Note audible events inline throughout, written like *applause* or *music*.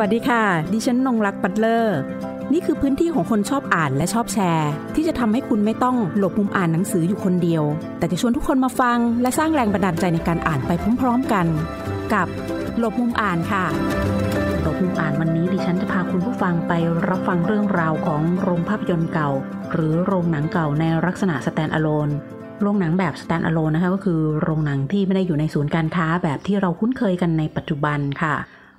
สวัสดีค่ะ ดิฉันนงรักปัตเลอร์ นี่คือพื้นที่ของคนชอบอ่านและชอบแชร์ ที่จะทำให้คุณไม่ต้องหลบมุมอ่านหนังสืออยู่คนเดียว แต่จะชวนทุกคนมาฟัง และสร้างแรงบันดาลใจในการอ่านไปพร้อมๆกัน กับหลบมุมอ่านค่ะ หลบมุมอ่านวันนี้ดิฉันจะพาคุณผู้ฟังไปรับฟังเรื่องราวของโรงภาพยนตร์เก่า หรือโรงหนังเก่าในลักษณะ stand alone โรงหนังแบบ stand alone นะคะก็คือโรงหนังที่ไม่ได้อยู่ในศูนย์การค้าแบบที่เราคุ้นเคยกันในปัจจุบันค่ะ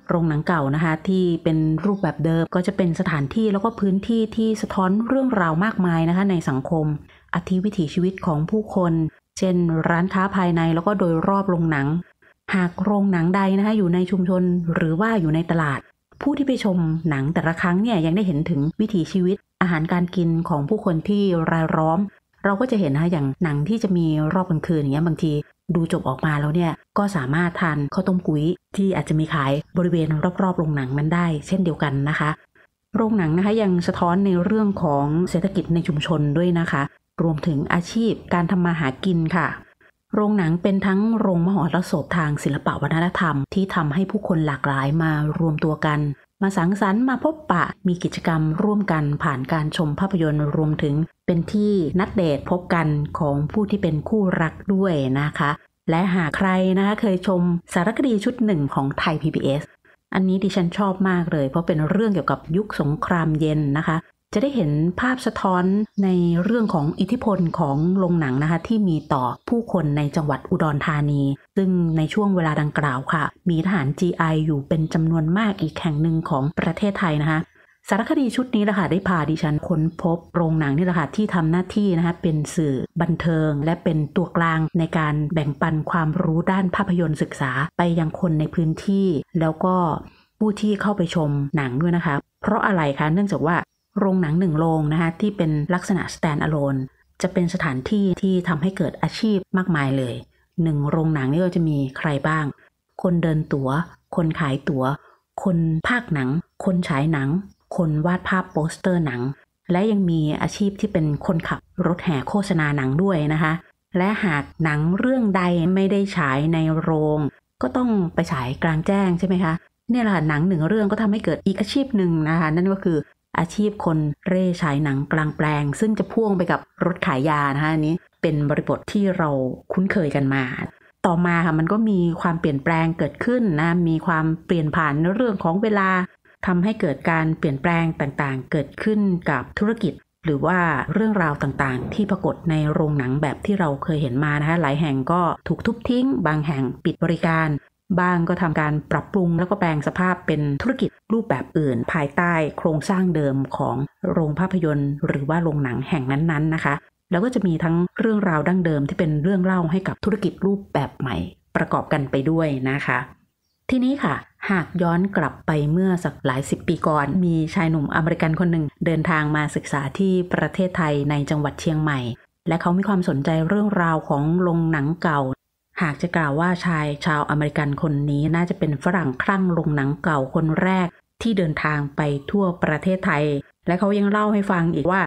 โรงหนังเก่านะคะ ที่เป็นรูปแบบเดิมก็จะเป็นสถานที่แล้วก็พื้นที่ที่สะท้อนเรื่องราวมากมายนะคะในสังคมอาทิวิถีชีวิตของผู้คน เช่น ร้านค้าภายในแล้วก็โดยรอบโรงหนัง หากโรงหนังใดนะคะอยู่ในชุมชนหรือว่าอยู่ในตลาด ผู้ที่ไปชมหนังแต่ละครั้งเนี่ยยังได้เห็นถึงวิถีชีวิต อาหารการกินของผู้คนที่รายล้อม เราก็จะเห็นนะคะอย่างหนังที่จะมีรอบกลางคืนอย่างเงี้ยบางที ดูจบออกมาแล้วเนี่ยก็สามารถทานข้าวต้มกุ้ยที่อาจจะมีขายบริเวณรอบๆโรงหนังมันได้ เช่นเดียวกันนะคะ โรงหนังนะคะยังสะท้อนในเรื่องของเศรษฐกิจในชุมชนด้วยนะคะ รวมถึงอาชีพการทำมาหากินค่ะ โรงหนังเป็นทั้งโรงมหรสพทางศิลปวัฒนธรรม ที่ทำให้ผู้คนหลากหลายมารวมตัวกัน มาสังสรรค์มาพบปะมีกิจกรรมร่วมกันผ่านการชมภาพยนตร์รวมถึงเป็นที่นัดเดทพบกันของผู้ที่เป็นคู่รักด้วยนะคะ และหากใครนะคะเคยชมสารคดีชุดหนึ่งของไทย PBS อันนี้ดิฉันชอบมากเลย เพราะเป็นเรื่องเกี่ยวกับยุคสงครามเย็นนะคะ จะได้เห็นภาพสะท้อนในเรื่องของอิทธิพลของโรงหนังนะคะ ที่มีต่อผู้คนในจังหวัดอุดรธานี ซึ่งในช่วงเวลาดังกล่าวค่ะ มีทหาร GI อยู่เป็นจำนวนมากอีกแห่งหนึ่งของประเทศไทยนะคะสารคดีชุดนี้แหละค่ะได้พาดิฉันค้นพบโรงหนังนี่แหละค่ะที่ทำหน้าที่นะคะเป็นสื่อบันเทิง และเป็นตัวกลางในการแบ่งปันความรู้ด้านภาพยนตร์ศึกษาไปยังคนในพื้นที่ แล้วก็ผู้ที่เข้าไปชมหนังด้วยนะคะ เพราะอะไรคะเนื่องจากว่า โรงหนังหนึ่งโรงนะคะที่เป็นลักษณะ stand alone จะเป็นสถานที่ที่ทำให้เกิดอาชีพมากมายเลยหนึ่งโรงหนังนี่ก็จะมีใครบ้าง คนเดินตัว๋ว คนขายตัว๋ว คนภาคหนัง คนฉายหนัง คนวาดภาพโปสเตอร์หนัง และยังมีอาชีพที่เป็นคนขับรถแห่โฆษณาหนังด้วยนะคะ และหากหนังเรื่องใดไม่ได้ฉายในโรง ก็ต้องไปฉายกลางแจ้งใช่ไหมคะเนี่ยแหละหนังหนึ่งเรื่องก็ทำให้เกิดอีกอาชีพหนึ่งนะคะ นั่นก็คือ อาชีพคนเร่ฉายหนังกลางแปลง ซึ่งจะพ่วงไปกับรถขายยานะคะอันนี้เป็นบริบทที่เราคุ้นเคยกันมา ต่อมาค่ะมันก็มีความเปลี่ยนแปลงเกิดขึ้นนะมีความเปลี่ยนผ่านในเรื่องของเวลาทำให้เกิดการเปลี่ยนแปลงต่างๆ เกิดขึ้นกับธุรกิจ หรือว่าเรื่องราวต่างๆ ที่ปรากฏในโรงหนังแบบที่เราเคยเห็นมานะคะหลายแห่งก็ถูกทุบทิ้ง บางแห่งปิดบริการ บ้างก็ทำการปรับปรุงแล้วก็แปลงสภาพเป็นธุรกิจรูปแบบอื่น ภายใต้โครงสร้างเดิมของโรงภาพยนตร์ หรือว่าโรงหนังแห่งนั้นๆนะคะ แล้วก็จะมีทั้งเรื่องราวดั้งเดิมที่เป็นเรื่องเล่าให้กับธุรกิจรูปแบบใหม่ ประกอบกันไปด้วยนะคะ ทีนี้ค่ะ หากย้อนกลับไปเมื่อสักหลายสิบปีก่อน มีชายหนุ่มอเมริกันคนหนึ่งเดินทางมาศึกษาที่ประเทศไทยในจังหวัดเชียงใหม่และเขามีความสนใจเรื่องราวของโรงหนังเก่า หากจะกล่าวว่าชายชาวอเมริกันคนนี้น่าจะเป็นฝรั่งคลั่งโรงหนังเก่าคนแรกที่เดินทางไปทั่วประเทศไทย และเขายังเล่าให้ฟังอีกว่า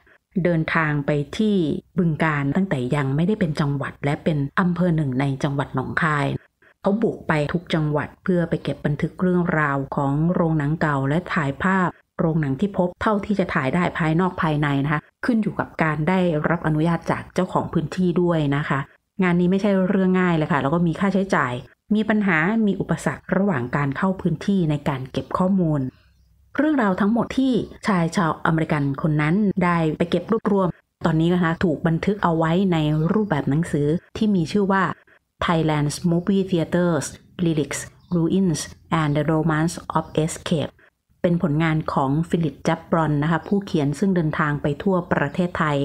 เดินทางไปที่บึงการตั้งแต่ยังไม่ได้เป็นจังหวัด และเป็นอำเภอหนึ่งในจังหวัดหนองคาย เขาบุกไปทุกจังหวัดเพื่อไปเก็บบันทึกเรื่องราวของโรงหนังเก่าและถ่ายภาพ โรงหนังที่พบเท่าที่จะถ่ายได้ภายนอกภายในนะคะ ขึ้นอยู่กับการได้รับอนุญาตจากเจ้าของพื้นที่ด้วยนะคะ งานนี้ไม่ใช่เรื่องง่ายเลยค่ะ แล้วก็มีค่าใช้จ่าย มีปัญหา มีอุปสรรคระหว่างการเข้าพื้นที่ในการเก็บข้อมูล เรื่องราวทั้งหมดที่ชายชาวอเมริกันคนนั้นได้ไปเก็บรวบรวม ตอนนี้นะคะถูกบันทึกเอาไว้ในรูปแบบหนังสือที่มีชื่อว่า Thailand's Movie Theaters Lyrics Ruins and the Romance of Escape เป็นผลงานของฟิลิปจับบรอนนะคะผู้เขียนซึ่งเดินทางไปทั่วประเทศไทย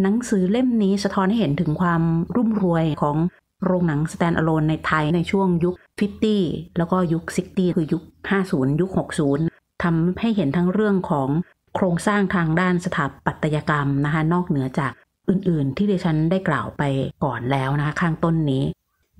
หนังสือเล่มนี้สะท้อนให้เห็นถึงความรุ่มรวยของโรงหนัง stand alone ในไทยในช่วงยุค 50 แล้วก็ยุค 60 คือยุค 50 ยุค 60 ทำให้เห็นทั้งเรื่องของโครงสร้างทางด้านสถาปัตยกรรมนะคะ นอกเหนือจากอื่นๆ ที่ดิฉันได้กล่าวไปก่อนแล้วนะคะข้างต้นนี้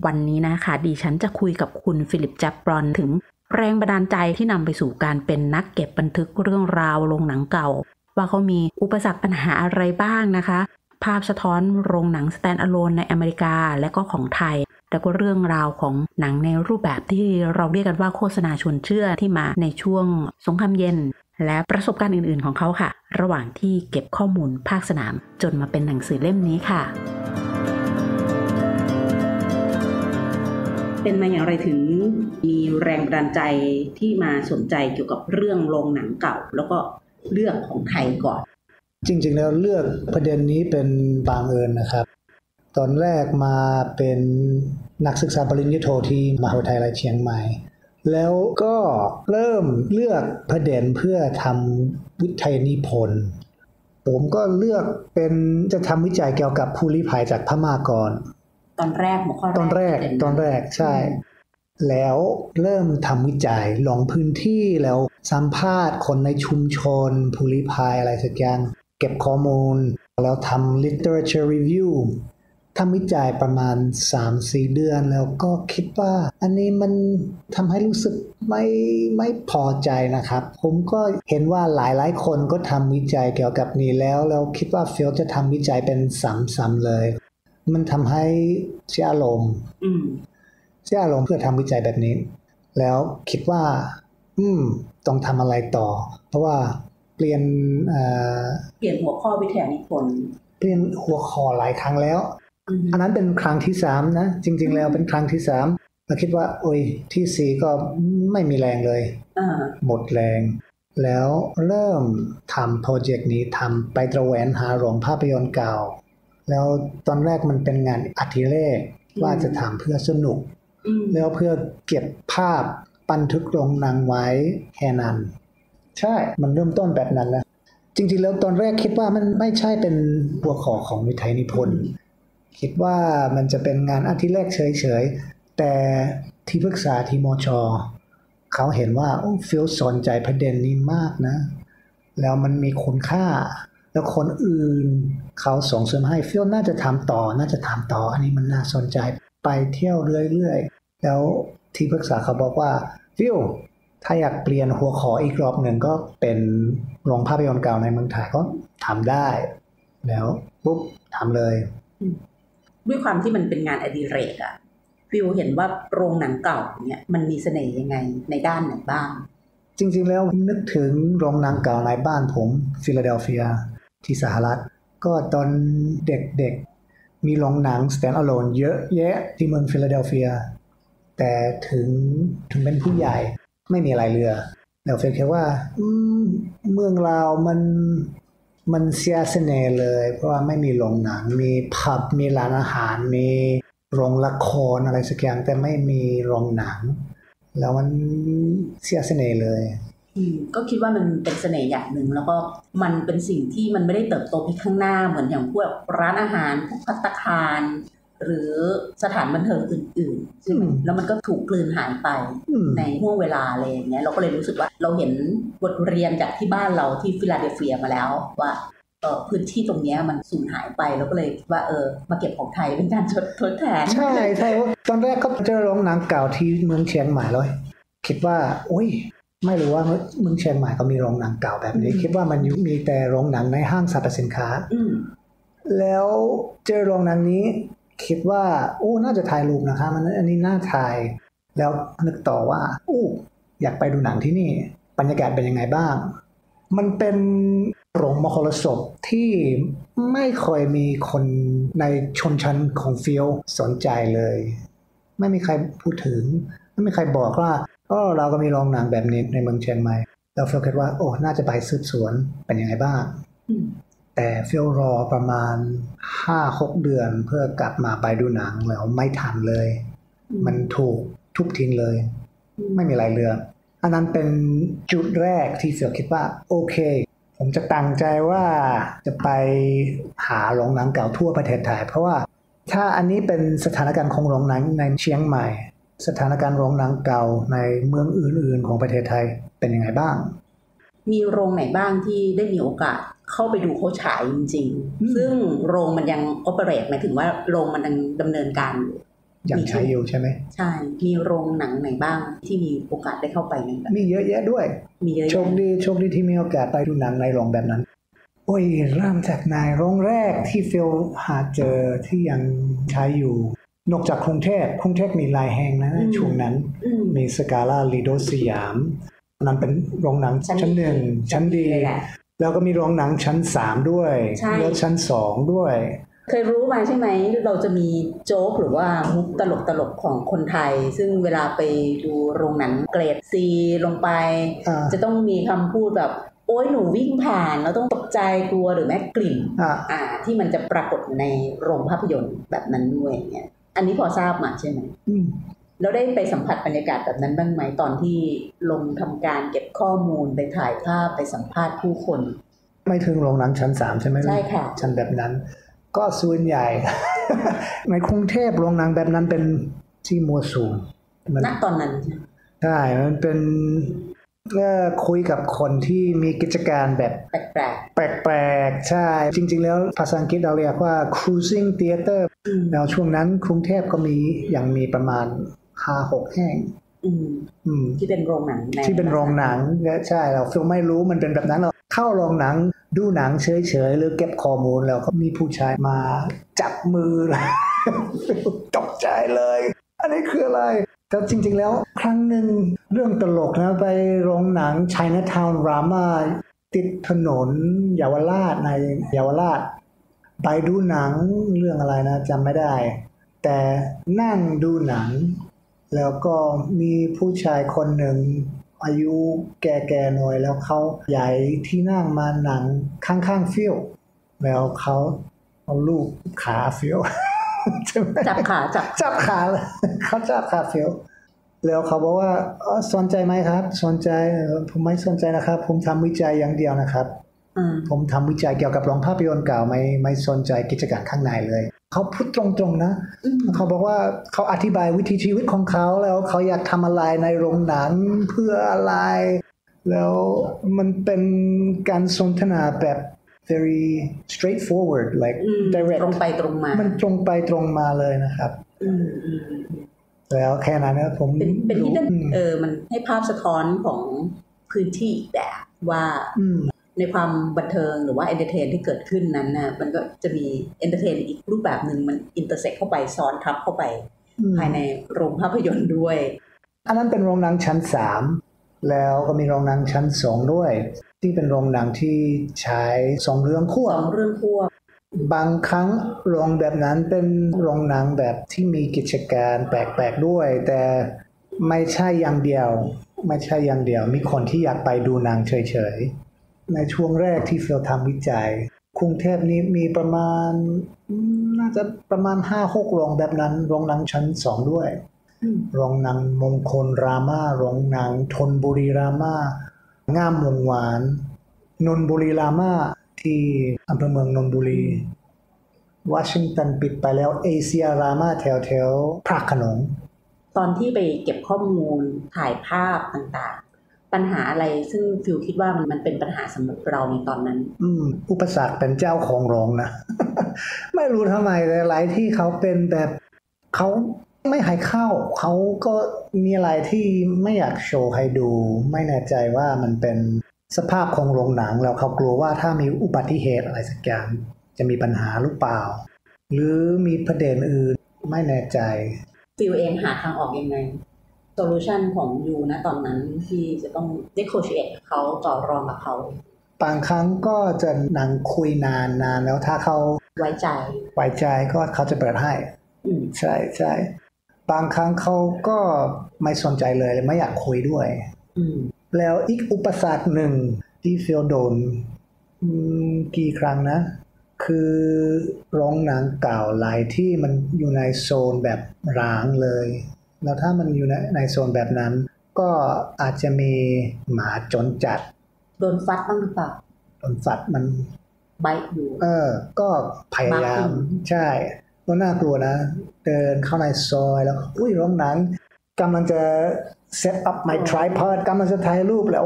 วันนี้นะคะดิฉันจะคุยกับคุณฟิลิปจับบรอนถึงแรงบันดาลใจที่นำไปสู่การเป็นนักเก็บบันทึกเรื่องราวโรงหนังเก่า ว่าเขามีอุปสรรคปัญหาอะไรบ้างนะคะ ภาพสะท้อนโรงหนัง stand alone ในอเมริกาและก็ของไทย แล้วก็เรื่องราวของหนังในรูปแบบที่เราเรียกกันว่าโฆษณาชวนเชื่อที่มาในช่วงสงครามเย็น และประสบการณ์อื่นๆของเขาค่ะ ระหว่างที่เก็บข้อมูลภาคสนาม จนมาเป็นหนังสือเล่มนี้ค่ะเป็นมาอย่างไรถึงมีแรงบันดาลใจที่มาสนใจเกี่ยวกับเรื่องโรงหนังเก่า แล้วก็ เลือกของไทยก่อน จริง ๆ แล้วเลือกประเด็นนี้เป็นบางเอิญนะครับ ตอนแรกมาเป็นนักศึกษาปริญญาโทที่มหาวิทยาลัยเชียงใหม่ แล้วก็เริ่มเลือกประเด็นเพื่อทำวิทยานิพนธ์ผมก็เลือกเป็นจะทำวิจัยเกี่ยวกับผู้ลี้ภัยจากพม่าก่อน ตอนแรกหัวข้อตอนแรกตอนแรกใช่ แล้วเริ่มทำวิจัยลงพื้นที่แล้ว สัมภาษณ์คนในชุมชนผู้ลี้ภัยอะไรสักอย่าง เก็บข้อมูล แล้วทำ literature review ทำวิจัยประมาณ 3-4 เดือนแล้วก็คิดว่า อันนี้มันทำให้รู้สึกไม่ไม่พอใจนะครับ ผมก็เห็นว่าหลายหลายคนก็ทำวิจัยเกี่ยวกับนี้แล้ว แล้วคิดว่าเฟลจะทำวิจัยเป็นซ้ำๆเลย มันทำให้เสียอารมณ์อืมเสียอารมณ์เพื่อทำวิจัยแบบนี้ แล้วคิดว่า อืมต้องทำอะไรต่อ เพราะว่าเปลี่ยนเอ่อเปลี่ยนหัวข้อวิทยานิพนธ์เปลี่ยนหัวข้อหลายครั้งแล้วอืมอันนั้นเป็นครั้งที่สามนะ จริง ๆ แล้วเป็นครั้งที่สามเราคิดว่า โอ้ยที่สี่ก็ไม่มีแรงเลยอ่าหมดแรง แล้วเริ่มทำโปรเจกต์นี้ทำไปตระเวนหาโรงภาพยนตร์เก่า แล้วตอนแรกมันเป็นงานอดิเรกว่าจะทำเพื่อสนุกอืมแล้วเพื่อเก็บภาพ บันทึกลงนังไว้แค่นั้น ใช่ มันเริ่มต้นแบบนั้นนะจริงๆแล้วตอนแรกคิดว่ามันไม่ใช่เป็นหัวข้อของวิทยนิพนธ์คิดว่ามันจะเป็นงานอาทิแรกเฉยๆ แต่ที่ปรึกษาทีมช เขาเห็นว่าโอ้ฟิลสนใจประเด็นนี้มากนะ แล้วมันมีคุณค่า แล้วคนอื่นเขาส่งเสริมให้ฟิลน่าจะทำต่อ น่าจะทำต่อ อันนี้มันน่าสนใจไปเที่ยวเรื่อยๆ แล้ว ที่ปรึกษาเขาบอกว่าฟิลถ้าอยากเปลี่ยนหัวข้ออีกรอบหนึ่งก็เป็นโรงภาพยนตร์เก่าในเมืองไทยก็ทำได้ แล้วปุ๊บทำเลย ด้วยความที่มันเป็นงานอดิเรกอะฟิวเห็นว่าโรงหนังเก่าเนี่ยมันมีเสน่ห์ยังไงในด้านไหนบ้าง จริงๆแล้วนึกถึงโรงหนังเก่าในบ้านผมฟิลาเดลเฟียที่สหรัฐ ก็ตอนเด็กๆมีโรงหนัง stand alone เยอะแยะที่เมืองฟิลาเดลเฟีย แต่ถึงถึงเป็นผู้ใหญ่ไม่มีอะไรเหลือแล้วฟิลคิดว่าเมืองเรามันมันเสียเสน่ห์เลย เพราะว่าไม่มีโรงหนัง มีผับมีร้านอาหาร มีโรงละครอะไรสักอย่างแต่ไม่มีโรงหนัง แล้วมันเสียเสน่ห์เลยก็คิดว่ามันเป็นเสน่ห์อย่างหนึ่งแล้วก็มันเป็นสิ่งที่มันไม่ได้เติบโตไปข้างหน้าเหมือนอย่างพวกร้านอาหารพวกพัตตาคาร หรือสถานบันเทิงอื่นๆซึ่งอืมแล้วมันก็ถูกกลืนหายไปอืมในห่วงเวลาอะไรอย่างเงี้ยเราก็เลยรู้สึกว่าเราเห็นบทเรียนจากที่บ้านเราที่ฟิลาเดลเฟียมาแล้วว่าเออพื้นที่ตรงเนี้ยมันสูญหายไปเราก็เลยคิดว่าเออมาเก็บของไทยเป็นการทดทดแทน ใช่ใช่ว่าตอนแรกก็เจอโรงหนังเก่าที่เมืองเชียงใหม่เลยคิดว่าโอ้ยไม่รู้ว่าเมืองเชียงใหม่ก็มีโรงหนังเก่าแบบนี้อืมคิดว่ามันอยู่มีแต่โรงหนังในห้างสรรพสินค้าอืมแล้วเจอโรงหนังนี้ คิดว่าโอ้น่าจะถ่ายรูปนะคะมันอันนี้น่าถ่าย แล้วนึกต่อว่าโอ้อยากไปดูหนังที่นี่ บรรยากาศเป็นยังไงบ้าง มันเป็นโรงมหรสพที่ไม่ค่อยมีคนในชนชั้นของฟิลสนใจเลย ไม่มีใครพูดถึง ไม่มีใครบอกว่าอ๋อเราก็มีโรงหนังแบบนี้ในเมืองเชียงใหม่แล้วฟิลคิดว่า โอ้น่าจะไปสืบสวนเป็นยังไงบ้าง แต่ฟิลรอประมาณ5-6เดือนเพื่อกลับมาไปดูหนังแล้วไม่ทันเลย มันถูกทุบทิ้งเลย ไม่มีอะไรเรื่องอันนั้นเป็นจุดแรกที่เสือคิดว่า โอเค ผมจะตั้งใจว่าจะไปหาโรงหนังเก่าทั่วประเทศไทยเพราะว่าถ้าอันนี้เป็นสถานการณ์ของโรงหนังในเชียงใหม่ สถานการณ์โรงหนังเก่าในเมืองอื่นๆ ของประเทศไทยเป็นยังไงบ้าง มีโรงไหนบ้างที่ได้มีโอกาส เข้าไปดูเขาฉายจริงอืมๆซึ่งโรงมันยังโอเปเรตหมายถึงว่าโรงมันยังดำเนินการอยู่ยังใช้อยู่ใช่ไหมใช่ มีโรงหนังไหนบ้างที่มีโอกาสได้เข้าไปไหมแบบมีเยอะแยะด้วย มีเยอะโชคแยะดีโชคดีที่มีโอกาสไปดูหนังในโรงแบบนั้น โอ้ยเริ่มจากนายโรงแรกที่ฟิลหาเจอที่ยังใช้อยู่ นอกจากกรุงเทพกรุงเทพมีหลายแห่งนะช่วงนั้นอืมมีสกาล่าลีโดสยามอันนั้นเป็นโรงหนังชั้นชั้นหนึ่งดีชั้นดีเลย แหละแล้วก็มีโรงหนังชั้นสามด้วยใช่แล้วชั้นสองด้วย เคยรู้มาใช่ไหม เราจะมีโจ๊กหรือว่ามุกตลกตลกๆของคนไทย ซึ่งเวลาไปดูโรงหนังเกรดซีลงไปอ่าจะต้องมีคำพูดแบบโอ้ยหนูวิ่งผ่านแล้วต้องตกใจกลัวหรือแม้กลิ่นอ่าอ่าที่มันจะปรากฏในโรงภาพยนตร์แบบนั้นด้วยเนี่ยอันนี้พอทราบมาใช่ไหมอืม แล้วได้ไปสัมผัสบรรยากาศแบบนั้นบ้างไหมตอนที่ลงทำการเก็บข้อมูลไปถ่ายภาพไปสัมภาษณ์ผู้คน ไม่ถึงโรงหนังชั้นสามใช่ไหมใช่ค่ะชั้นแบบนั้น ก็ส่วนใหญ่ ในกรุงเทพโรงหนังแบบนั้นเป็นที่มัวสูงมันณตอนนั้น ใช่ไหมใช่มันเป็นเอ่อคุยกับคนที่มีกิจการแบบแปลกแปลกๆใช่ จริง ๆ แล้วภาษาอังกฤษเราเรียกว่า cruising theater ๆอืมแล้วช่วงนั้นกรุงเทพก็มีอย่างมีประมาณ ห้าหกแห่งอืมอืมที่เป็นโรงหนังในที่เป็นโรงหนังใช่เราฟิลไม่รู้มันเป็นแบบนั้นเราเข้าโรงหนังดูหนังเฉยๆหรือเก็บข้อมูลแล้วก็มีผู้ชายมาจับมือตกใจเลย อันนี้คืออะไรแต่จริง ๆ แล้วครั้งหนึ่งเรื่องตลกนะไปโรงหนัง Chinatown Drama ติดถนนเยาวราชในเยาวราช ไปดูหนังเรื่องอะไรนะจำไม่ได้ แต่นั่งดูหนัง แล้วก็มีผู้ชายคนหนึ่ง อายุแก่ๆหน่อย แล้วเขาย้ายที่นั่งมานั่งข้างๆฟิลแล้วเขาเอาลูบขาฟิลใช่ไหมจับขาจับจับขาเลยเขาจับขาฟิลแล้วเขาบอกว่าอ๋อสนใจไหมครับ สนใจเออผมไม่สนใจนะครับ ผมทำวิจัยอย่างเดียวนะครับอืมผมทำวิจัยเกี่ยวกับโรงภาพยนตร์เก่าไม่ไม่สนใจกิจการข้างในเลย เขาพูดตรงๆนะอืมเขาบอกว่าเขาอธิบายวิถีชีวิตของเขาแล้วเขาอยากทำอะไรในโรงหนังเพื่ออะไร แล้วมันเป็นการสนทนาแบบ very straightforward like อืม direct ตรงไปตรงมา มันตรงไปตรงมาเลยนะครับอืมอืมอืมแล้วแค่นั้นนะผมเป็นเป็นที่รู้อืมเออมันให้ภาพสะท้อนของพื้นที่อีกแบบว่าอืม ในความบันเทิงหรือว่า entertain ที่เกิดขึ้นนั้นนะมันก็จะมี entertain อีกรูปแบบหนึ่งมัน intersect เข้าไปซ้อนทับเข้าไปอืมภายในโรงภาพยนตร์ด้วย อันนั้นเป็นโรงหนังชั้นสามแล้วก็มีโรงหนังชั้นสองด้วย ที่เป็นโรงหนังที่ฉายสองเรื่องควบสองเรื่องควบบางครั้งโรงแบบนั้นเป็นโรงหนังแบบที่มีกิจการแปลกๆด้วย แต่ไม่ใช่อย่างเดียว ไม่ใช่อย่างเดียว มีคนที่อยากไปดูหนังเฉยๆ ในช่วงแรกที่เฟลทำวิจัยกรุงเทพนี้มีประมาณอืมน่าจะประมาณห้าหกโรงแบบนั้น โรงหนังชั้นสองด้วยอืมโรงหนังมงคลรามาโรงหนังทนบุรีรามางามวงวาน นนบุรีรามาที่อำเภอเมืองนนบุรีวอชิงตันปิดไปแล้วเอเชียรามาแถวแถวๆพระโขนงตอนที่ไปเก็บข้อมูลถ่ายภาพต่างๆ ปัญหาอะไรซึ่งฟิลคิดว่ามันมันเป็นปัญหาสำหรับเราในตอนนั้น อืมอุปสรรคเป็นเจ้าของโรงนะ ไม่รู้ทำไมแต่หลายที่เขาเป็นแบบเขาไม่ให้เข้า เขาก็มีอะไรที่ไม่อยากโชว์ให้ดู ไม่แน่ใจว่ามันเป็นสภาพของโรงหนังแล้วเขากลัวว่าถ้ามีอุบัติเหตุอะไรสักอย่างจะมีปัญหาหรือเปล่า หรือมีประเด็นอื่นไม่แน่ใจฟิลเองหาทางออกยังไง solution ของ you นะตอนนั้นที่จะต้องเ e โคช a เอตเขาต่อรองกับเขาบางครั้งก็จะนั่งคุยนานนานแล้วถ้าเขาไว้ใจ ไว้ใจก็เขาจะเปิดให้อืมใช่ใช่บางครั้งเขาก็ไม่สนใจเลยไม่อยากคุยด้วยอืมแล้วอีกอุปสรรคหนึ่งที่ฟิลโดนอืมกี่ครั้งนะ คือโรงหนังเก่าหลายที่มันอยู่ในโซนแบบร้างเลย แล้วถ้ามันอยู่ในในโซนแบบนั้น ก็อาจจะมีหมาจนจัด โดนฟัดบ้างหรือเปล่าโดนสัตว์มันไบต์อยู่ เออ ก็พยายามมากขึ้นใช่ก็น่ากลัวนะ เดินเข้าในซอยแล้ว อุ้ยโรงหนังกำลังจะ set up my tripod กำลังจะถ่ายรูปแล้ว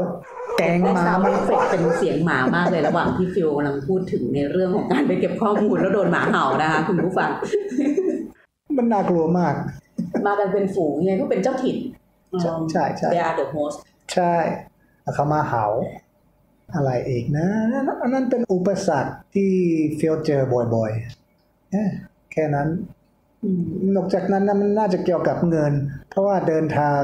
แก๊งและมา sound มันเอฟเฟกต์เป็นเสียงหมามากเลยระหว่างที่ฟิลกำลังพูดถึงในเรื่องของการไปเก็บข้อมูลแล้วโดนหมาเห่านะคะคุณผู้ฟัง มันน่ากลัวมาก มากันเป็นฝูงไงก็เป็นเจ้าถิ่นใช่ใช่ใช่ they are the host ใช่แล้วเขามาเห่าอะไรอีกนะอันนั้นเป็นอุปสรรคที่ฟิลเจอบ่อยๆเอ๊ะแค่นั้นอืมนอกจากนั้นนะมันน่าจะเกี่ยวกับเงิน เพราะว่าเดินทาง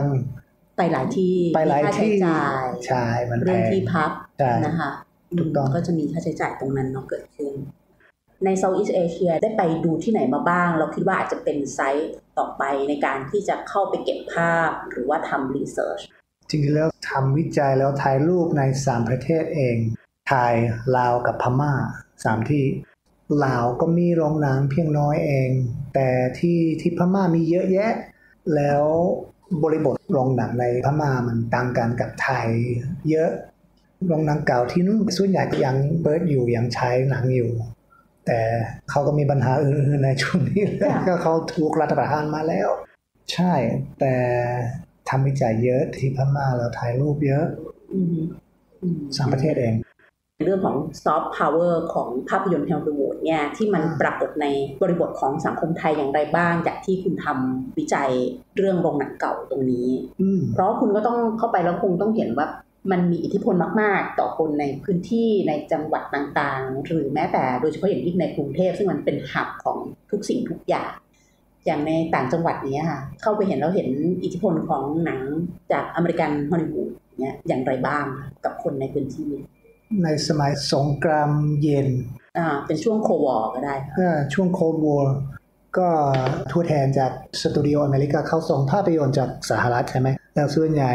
ไปหลายที่ไปหลายมีค่าใช้ที่จ่ายใช่มันแพเรื่องงที่พักใช่นะคะถูกต้องมก็จะมีค่าใช้จ่ายตรงนั้นเนาะเกิดขึ้น ใน Southeast Asia ได้ไปดูที่ไหนมาบ้าง เราคิดว่าอาจจะเป็นไซต์ต่อไปในการที่จะเข้าไปเก็บภาพหรือว่าทำรีเสิร์ชจริงๆแล้วทำวิจัยแล้วถ่ายรูปในสามประเทศเองไทยลาวกับพม่าสามที่ลาวก็มีโรงหนังเพียงน้อยเอง แต่ที่ที่พม่ามีเยอะแยะ แล้วบริบทโรงหนังในพม่ามันต่างกันกับไทย เยอะโรงหนังเก่าที่นู่นส่วนใหญ่ก็ยังเปิดอยู่ยังใช้หนังอยู่ แต่เขาก็มีปัญหาอื่นๆในช่วงนี้ค่ะก็เขาถูกรัฐประหารมาแล้ว ใช่ แต่ทำวิจัยเยอะที่พม่าแล้วถ่ายรูปเยอะอืมอืมสามประเทศเอง เรื่องของซอฟต์พาวเวอร์ของภาพยนตร์ฮอลลีวูดเนี่ยที่มันอ่าปรากฏในบริบทของสังคมไทยอย่างไรบ้าง จากที่คุณทำวิจัยเรื่องโรงหนังเก่าตรงนี้อืมเพราะคุณก็ต้องเข้าไปแล้วคงต้องเห็นว่า มันมีอิทธิพลมาก ๆ ต่อคนในพื้นที่ในจังหวัดต่างๆ หรือแม้แต่โดยเฉพาะอย่างยิ่งในกรุงเทพซึ่งมันเป็น hub ของทุกสิ่งทุกอย่าง อย่างในต่างจังหวัดเนี้ยค่ะ เข้าไปเห็นแล้วเห็นอิทธิพลของหนังจากอเมริกันฮอลลีวูดเนี่ยอย่างไรบ้างกับคนในพื้นที่ ในสมัยสงครามเย็นอ่าเป็นช่วง Cold War ก็ได้ค่ะเมื่อช่วง Cold War ก็ตัวแทนจากสตูดิโออเมริกาเขาส่งภาพยนตร์จากสหรัฐใช่ไหม แล้วส่วนใหญ่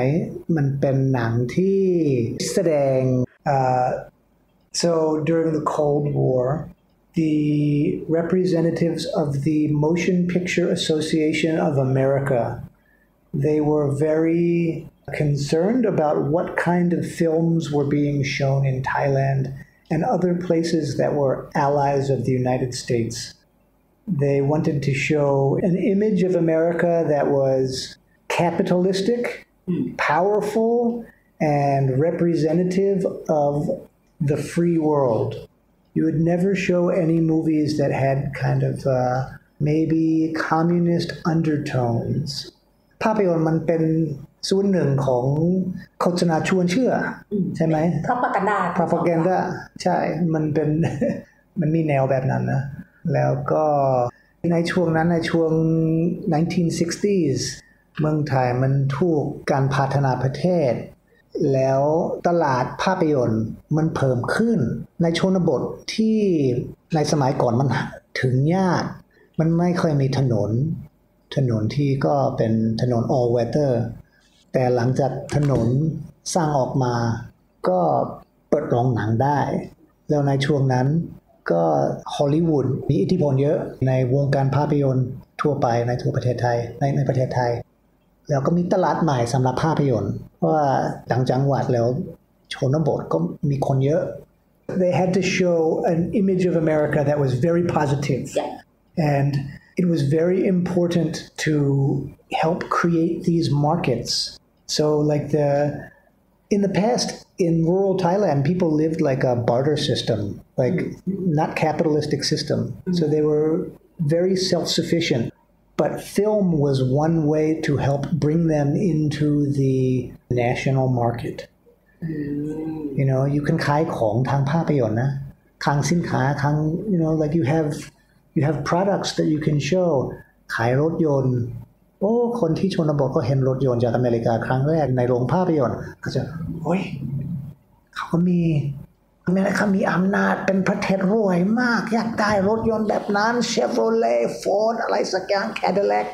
มันเป็นหนังที่แสดงเอ่อ so during the Cold War the representatives of the Motion Picture Association of America they were very concerned about what kind of films were being shown in Thailand and other places that were allies of the United States. They wanted to show an image of America that was capitalistic, powerful, and representative of the free world. You would never show any movies that had kind of uh, maybe communist undertones. ภาพยนตร์มันเป็นส่วนหนึ่งของโฆษณาชวนเชื่ออใช่ไหม เพราะประกันดา propaganda ใช่ มันเป็น มันมีแนวแบบนั้นนะ แล้วก็ในช่วงนั้นในช่วง *laughs* 1960s เมืองไทยมันถูกการพัฒนาประเทศ แล้วตลาดภาพยนตร์มันเพิ่มขึ้น ในชนบทที่ในสมัยก่อนมันถึงยาก มันไม่ค่อยมีถนน ถนนที่ก็เป็นถนน all weather แต่หลังจากถนนสร้างออกมา ก็เปิดโรงหนังได้ แล้วในช่วงนั้นก็ฮอลลีวูดมีอิทธิพลเยอะในวงการภาพยนตร์ทั่วไปในทั่วประเทศไทยในในประเทศไทย แล้วก็มีตลาดใหม่สำหรับภาพยนตร์เพราะว่าต่างจังหวัดแล้วชนบทก็มีคนเยอะ They had to show an image of America that was very positive. Yeah. And it was very important to help create these markets. So, like the in the past, in rural Thailand, people lived like a barter system, like not capitalistic system. So they were very self-sufficient. But film was one way to help bring them into the national market. You know, you can ขายของทางภาพยนตร์นะทางสินค้าทาง you know like you have you have products that you can show ขายรถยนต์ โอ้ คนที่ชนบทก็เห็นรถยนต์จากอเมริกาครั้งแรกในโรงภาพยนตร์เขาจะโอ้ย เขาก็มี อเมริกามีอำนาจเป็นประเทศรวยมาก อยากได้รถยนต์แบบนั้นเชฟโรเลย์ฟอร์ดอะไรสักอย่างแคดเล็ก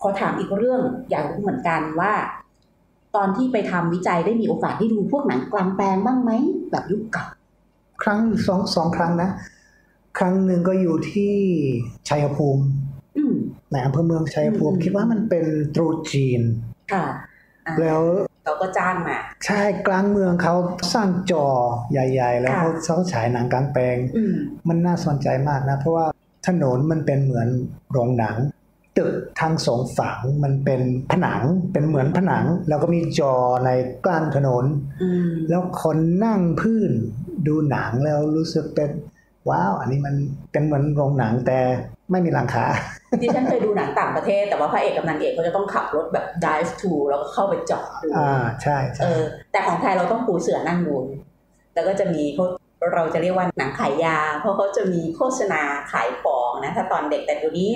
ขอถามอีกเรื่องอยากรู้เหมือนกันว่า ตอนที่ไปทำวิจัยได้มีโอกาสได้ดูพวกหนังกลางแปลงบ้างไหมแบบยุคเก่าครั้งสองสองครั้งนะ ครั้งหนึ่งก็อยู่ที่ชัยภูมิอืมในอำเภอเมืองชัยภูมิอืมคิดว่ามันเป็นตรุษจีนค่ะอ่าแล้ว เขาก็จ้างมา ใช่กลางเมืองเขาสร้างจอใหญ่ ๆ แล้วค่ะเขาเขาฉายหนังกลางแปลงอืมมันน่าสนใจมากนะ เพราะว่าถนนมันเป็นเหมือนโรงหนัง ตึกทางสองฝั่งมันเป็นผนังเป็นเหมือนผนัง แล้วก็มีจอในกลางถนนอืมแล้วคนนั่งพื้นดูหนังแล้วรู้สึกเป็นว้าว อันนี้มันเป็นเหมือนโรงหนังแต่ไม่มีหลังคาดิฉันเคยดูหนังต่างประเทศ แต่ว่าพระเอกกับนางเอกเขาจะต้องขับรถแบบ drive to แล้วก็เข้าไปจอดดูอ่าใช่เอใช่อแต่ของไทยเราต้องปูเสือนั่งดูแล้วก็จะมีเขาเราจะเรียกว่าหนังขายยา เพราะเขาจะมีโฆษณาขายของนะถ้าตอนเด็กแต่เดี๋ยวนี้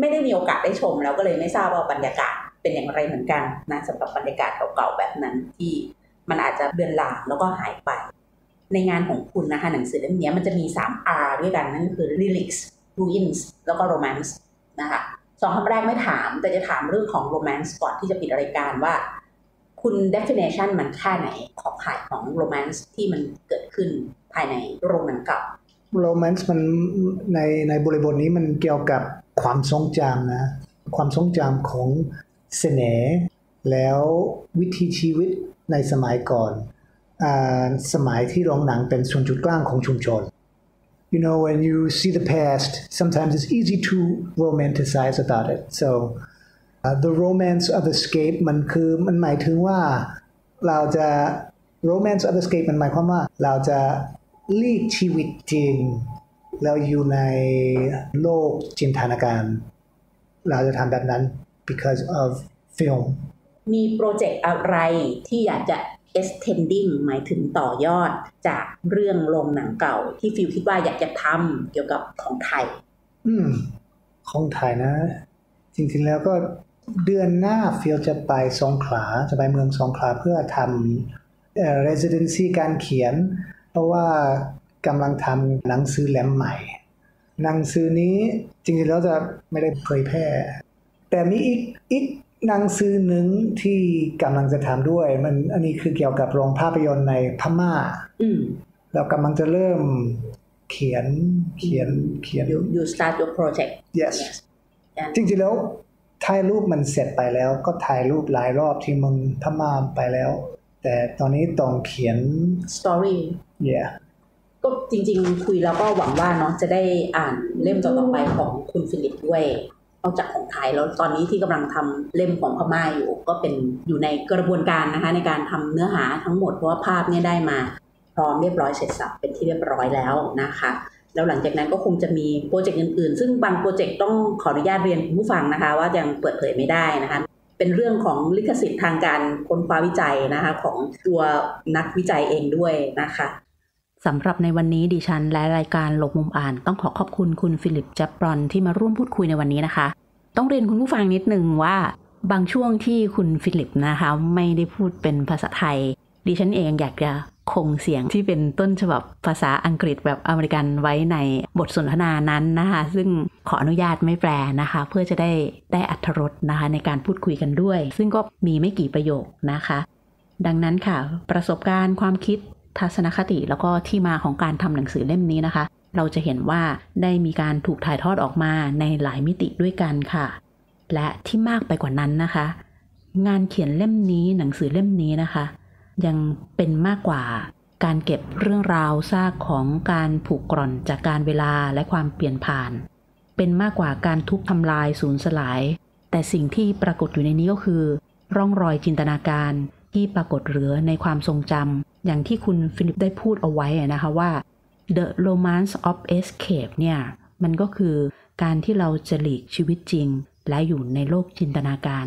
ไม่ได้มีโอกาสได้ชม แล้วก็เลยไม่ทราบว่าบรรยากาศเป็นอย่างไรเหมือนกันนะสำหรับบรรยากาศเก่าๆแบบนั้นที่มันอาจจะเบือนลางแล้วก็หายไป ในงานของคุณนะคะหนังสือเล่มนี้มันจะมี 3 R ด้วยกันนั่นคือ lyrics ruins แล้วก็ romance นะคะสองคำแรกไม่ถาม แต่จะถามเรื่องของ romance ก่อนที่จะปิดรายการว่า คุณ definition มันแค่ไหนของขายของ romance ที่มันเกิดขึ้นภายในโรงหนังเก่าโรแมนต์มันในในบริบทนี้มันเกี่ยวกับความทรงจำนะ ความทรงจำของเสน่ห์แล้ววิถีชีวิตในสมัยก่อนอสมัยที่โรงหนังเป็นส่วนจุดกลางของชุมชน You know, when you see the past, sometimes it's easy to romanticize about it. So, uh, the romance of escape มันคือมันหมายถึงว่าเราจะ romance of escape มันหมายความว่าเราจะลีกชีวิตจริง แล้วอยู่ในโลกจินตนาการ เราจะทำแบบนั้น because of film มีโปรเจกต์อะไรที่อยากจะ extending หมายถึงต่อยอดจากเรื่องโรงหนังเก่า ที่ฟิลคิดว่าอยากจะทำเกี่ยวกับของไทย อืม ของไทยนะ จริงๆแล้วก็เดือนหน้าฟิลจะไปสงขลาจะไปเมืองสงขลาเพื่อทำเอ่อ residency การเขียน เพราะว่ากำลังทำหนังสือเล่มใหม่หนังสือนี้จริงๆแล้วจะไม่ได้เผยแพร่ แต่มีอีกอีก หนังสือหนึ่งที่กำลังจะทำด้วย มันอันนี้คือเกี่ยวกับโรงภาพยนตร์ในพม่าอืมแล้วกำลังจะเริ่มเขียนเขียนเขียน you you start your project yes yes and จริงๆแล้วถ่ายรูปมันเสร็จไปแล้ว ก็ถ่ายรูปหลายรอบที่เมึงพม่าไปแล้ว แต่ตอนนี้ต้องเขียน story yeah ก็จริง ๆ คุยแล้วก็หวังว่าเนาะจะได้อ่านเล่มต่อๆไปของคุณฟิลิปด้วย นอกจากของไทยแล้วตอนนี้ที่กำลังทำเล่มของพม่าอยู่ ก็เป็นอยู่ในกระบวนการนะคะในการทำเนื้อหาทั้งหมดเพราะว่าภาพเนี่ยได้มาพร้อมเรียบร้อยเสร็จสับเป็นที่เรียบร้อยแล้วนะคะแล้วหลังจากนั้นก็คงจะมีโปรเจกต์อื่นๆ ซึ่งบางโปรเจกต์ต้องขออนุญาตเรียนผู้ฟังนะคะ ว่ายังเปิดเผยไม่ได้นะคะเป็นเรื่องของลิขสิทธิ์ทางการค้นคว้าวิจัยนะคะของตัวนักวิจัยเองด้วยนะคะ สำหรับในวันนี้ดิฉันและรายการหลบมุมอ่านต้องขอขอบคุณคุณฟิลิปจับรอนที่มาร่วมพูดคุยในวันนี้นะคะ ต้องเรียนคุณผู้ฟังนิดนึงว่า บางช่วงที่คุณฟิลิปนะคะ ไม่ได้พูดเป็นภาษาไทย ดิฉันเองอยากจะคงเสียงที่เป็นต้นฉบับภาษาอังกฤษแบบอเมริกันไว้ในบทสนทนานั้นนะคะ ซึ่งขออนุญาตไม่แปลนะคะ เพื่อจะได้ได้อัธรสนะคะ ในการพูดคุยกันด้วย ซึ่งก็มีไม่กี่ประโยคนะคะ ดังนั้นค่ะ ประสบการณ์ความคิด ทัศนคติแล้วก็ที่มาของการทำหนังสือเล่มนี้นะคะ เราจะเห็นว่าได้มีการถูกถ่ายทอดออกมาในหลายมิติด้วยกันค่ะ และที่มากไปกว่านั้นนะคะ งานเขียนเล่มนี้หนังสือเล่มนี้นะคะ ยังเป็นมากกว่าการเก็บเรื่องราวซากของการผูกกร่อนจากการเวลาและความเปลี่ยนผ่าน เป็นมากกว่าการทุบทำลายสูญสลาย แต่สิ่งที่ปรากฏอยู่ในนี้ก็คือ ร่องรอยจินตนาการที่ปรากฏเหลือในความทรงจำ อย่างที่คุณฟิลิปได้พูดเอาไว้นะคะว่า The Romance of Escape เนี่ย มันก็คือการที่เราจะหลีกชีวิตจริง และอยู่ในโลกจินตนาการ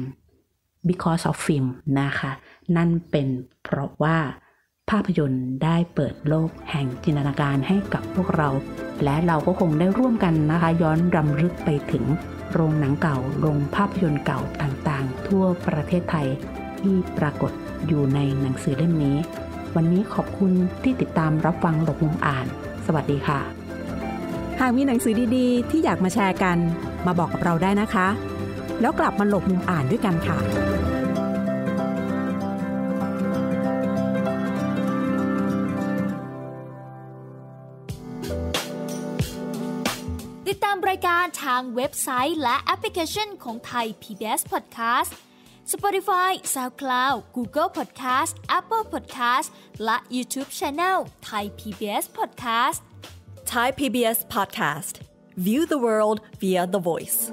because of film นะคะ นั่นเป็นเพราะว่าภาพยนตร์ได้เปิดโลกแห่งจินตนาการให้กับพวกเรา และเราก็คงได้ร่วมกันนะคะ ย้อนรำลึกไปถึงโรงหนังเก่า โรงภาพยนตร์เก่าต่างๆ ทั่วประเทศไทยที่ปรากฏอยู่ในหนังสือเล่มนี้ วันนี้ขอบคุณที่ติดตามรับฟังหลบมุมอ่าน สวัสดีค่ะ หากมีหนังสือดีๆ ที่อยากมาแชร์กัน มาบอกกับเราได้นะคะ แล้วกลับมาหลบมุมอ่านด้วยกันค่ะติดตามรายการทางเว็บไซต์และแอปพลิเคชันของไทย PBS Podcast Spotify SoundCloud Google Podcast Apple Podcast และ YouTube Channel Thai PBS Podcast Thai PBS podcast. View the world via the voice.